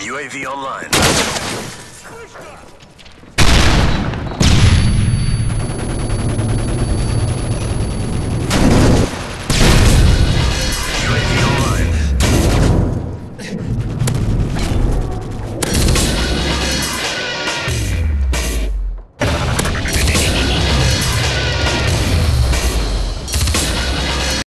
UAV online.